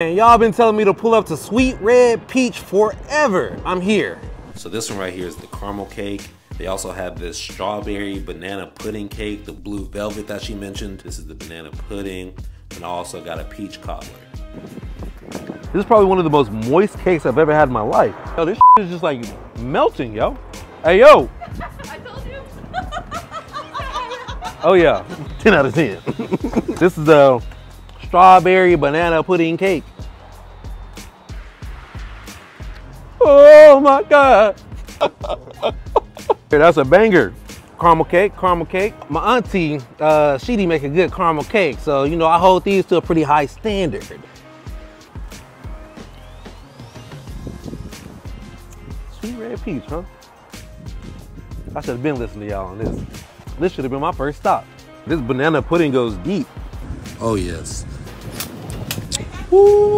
And y'all been telling me to pull up to Sweet Red Peach forever. I'm here. So this one right here is the caramel cake. They also have this strawberry banana pudding cake, the blue velvet that she mentioned. This is the banana pudding. And I also got a peach cobbler. This is probably one of the most moist cakes I've ever had in my life. Yo, this is just like melting, yo. Hey, yo. I told you. Oh yeah, 10 out of 10. this is the strawberry banana pudding cake. Oh my God. That's a banger. Caramel cake, caramel cake. My auntie, uh, she'd make a good caramel cake. So, you know, I hold these to a pretty high standard. Sweet red peach, huh? I should have been listening to y'all on this. This should have been my first stop. This banana pudding goes deep. Oh yes. Woo!